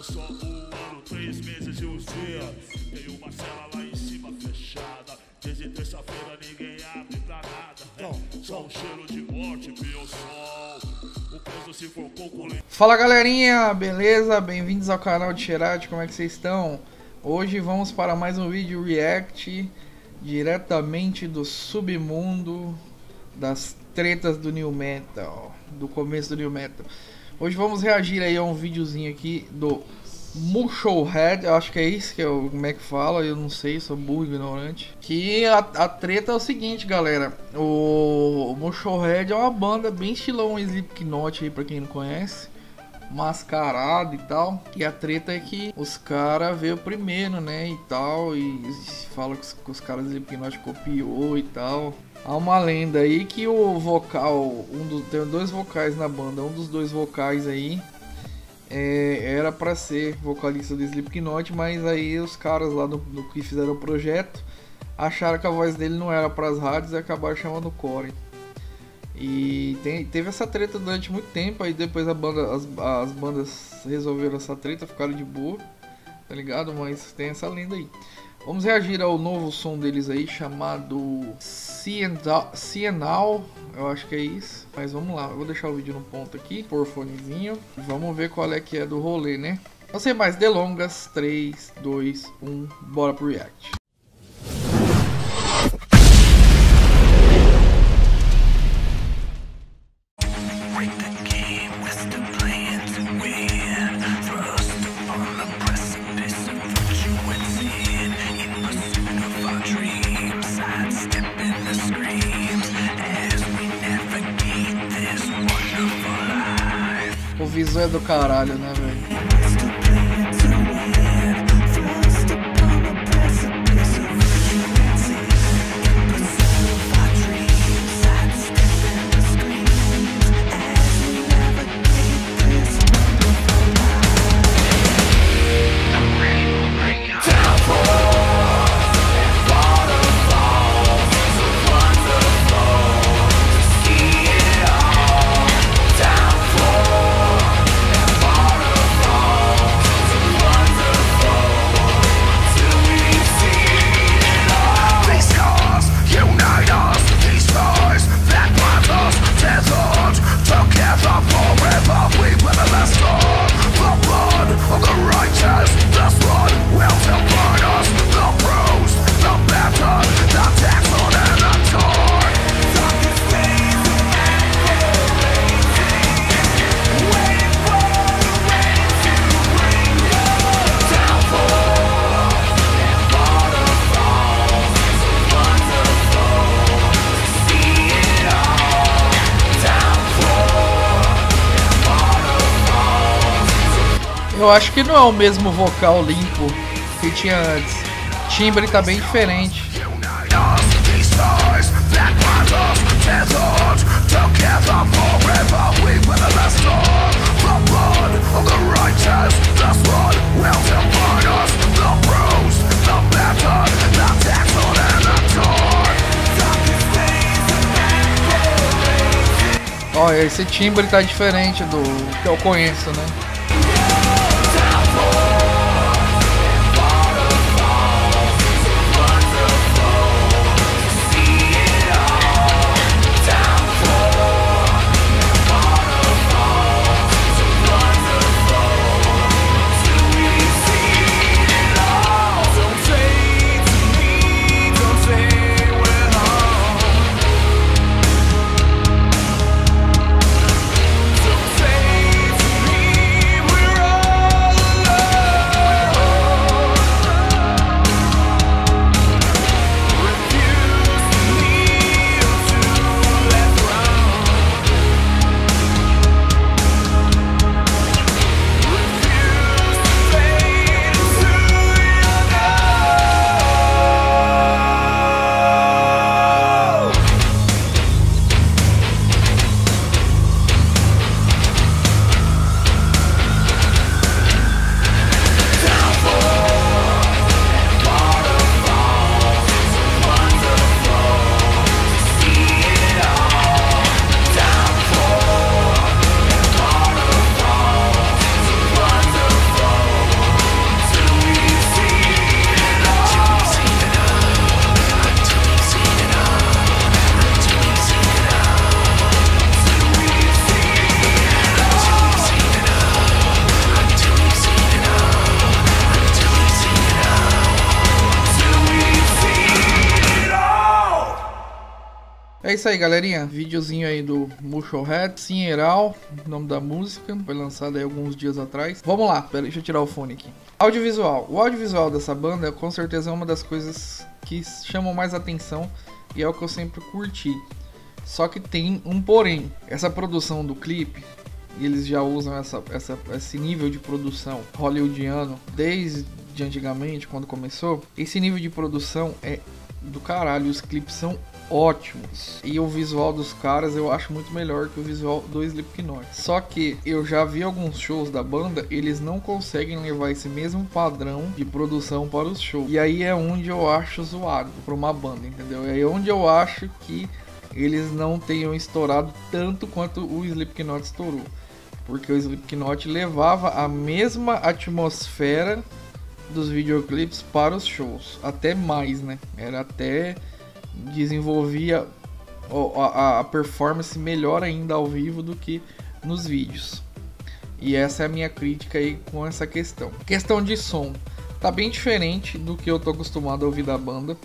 Falta só um ano, três meses e uns dias. Tem uma cela lá em cima fechada. Desde terça-feira ninguém abre pra nada. É só um cheiro de morte, meu sol. O preso se for pouco lento. Fala galerinha, beleza? Bem-vindos ao canal de Xerate, como é que vocês estão? Hoje vamos para mais um vídeo react diretamente do submundo das tretas do New Metal, do começo do New Metal. Hoje vamos reagir aí a um videozinho aqui do Mushohead, eu acho que é isso que é como é que fala, eu não sei, sou burro ignorante. Que a, a treta é o seguinte, galera, o, o Mushohead é uma banda bem estilão Slipknot aí pra quem não conhece mascarado e tal. E a treta é que os caras veio primeiro, né? E tal. E fala que os, que os caras Slipknot copiou e tal. Há uma lenda aí que o vocal, um dos, tem dois vocais na banda, um dos dois vocais aí é, era para ser vocalista do Slipknot, mas aí os caras lá no, no, que fizeram o projeto acharam que a voz dele não era para as rádios e acabaram chamando Corey. E tem, teve essa treta durante muito tempo, aí depois a banda, as, as bandas resolveram essa treta, ficaram de boa, tá ligado? Mas tem essa lenda aí. Vamos reagir ao novo som deles aí, chamado Cienal, eu acho que é isso. Mas vamos lá, eu vou deixar o vídeo no ponto aqui, por fonezinho. Vamos ver qual é que é do rolê, né? Não sei mais delongas, 3, 2, 1, bora pro react. É do caralho, né, velho? Eu acho que não é o mesmo vocal limpo que tinha antes. O timbre tá bem diferente. Ó, esse timbre tá diferente do que eu conheço, né? É isso aí, galerinha. Videozinho aí do Mushroom Head, Sinheral, nome da música. Foi lançado aí alguns dias atrás. Vamos lá, pera, deixa eu tirar o fone aqui. Audiovisual. O audiovisual dessa banda com certeza é uma das coisas que chamam mais atenção e é o que eu sempre curti. Só que tem um porém. Essa produção do clipe, eles já usam essa, essa, esse nível de produção hollywoodiano desde antigamente, quando começou. Esse nível de produção é do caralho. Os clipes são ótimos. E o visual dos caras eu acho muito melhor que o visual do Slipknot. Só que eu já vi alguns shows da banda, eles não conseguem levar esse mesmo padrão de produção para os shows. E aí é onde eu acho zoado para uma banda, entendeu? É onde eu acho que eles não tenham estourado tanto quanto o Slipknot estourou. Porque o Slipknot levava a mesma atmosfera dos videoclipes para os shows, até mais, né? Era até desenvolvia a, a performance melhor ainda ao vivo do que nos vídeos. E essa é a minha crítica aí com essa questão. Questão de som. Tá bem diferente do que eu tô acostumado a ouvir da banda.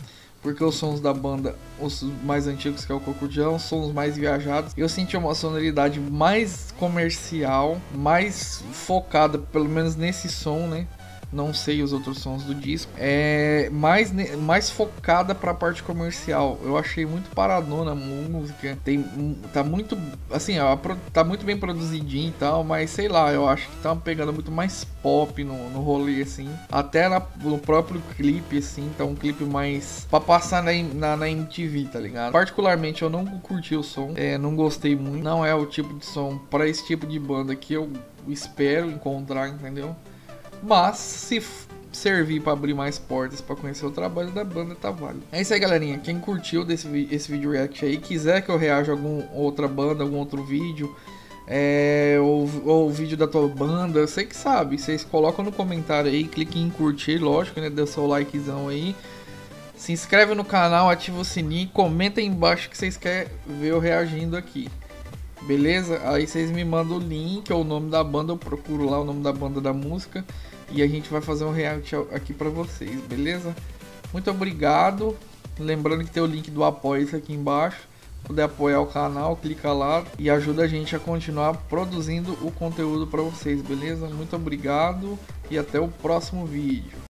Porque os sons da banda, os mais antigos que é o Cocodião, são os mais viajados. Eu senti uma sonoridade mais comercial, mais focada, pelo menos nesse som, né? Não sei os outros sons do disco, é mais, mais focada para a parte comercial. Eu achei muito paradona a música, tem tá muito assim, ó, tá muito bem produzidinho e tal, mas sei lá, eu acho que tá pegando muito mais pop no, no rolê assim, até na, no próprio clipe assim, tá um clipe mais para passar na, na, na, MTV, tá ligado? Particularmente eu não curti o som, é, não gostei muito, não é o tipo de som para esse tipo de banda que eu espero encontrar, entendeu? Mas se servir para abrir mais portas para conhecer o trabalho da banda, tá válido. É isso aí, galerinha. Quem curtiu desse esse vídeo react aí, quiser que eu reaja a alguma outra banda, algum outro vídeo, é, ou, ou o vídeo da tua banda, você que sabe. Vocês colocam no comentário aí, clique em curtir, lógico, né? Dê seu likezão aí. Se inscreve no canal, ativa o sininho, comenta aí embaixo que vocês querem ver eu reagindo aqui. Beleza? Aí vocês me mandam o link ou o nome da banda, eu procuro lá o nome da banda da música e a gente vai fazer um react aqui para vocês, beleza? Muito obrigado. Lembrando que tem o link do apoio aqui embaixo. Poder apoiar o canal, clica lá e ajuda a gente a continuar produzindo o conteúdo para vocês, beleza? Muito obrigado e até o próximo vídeo.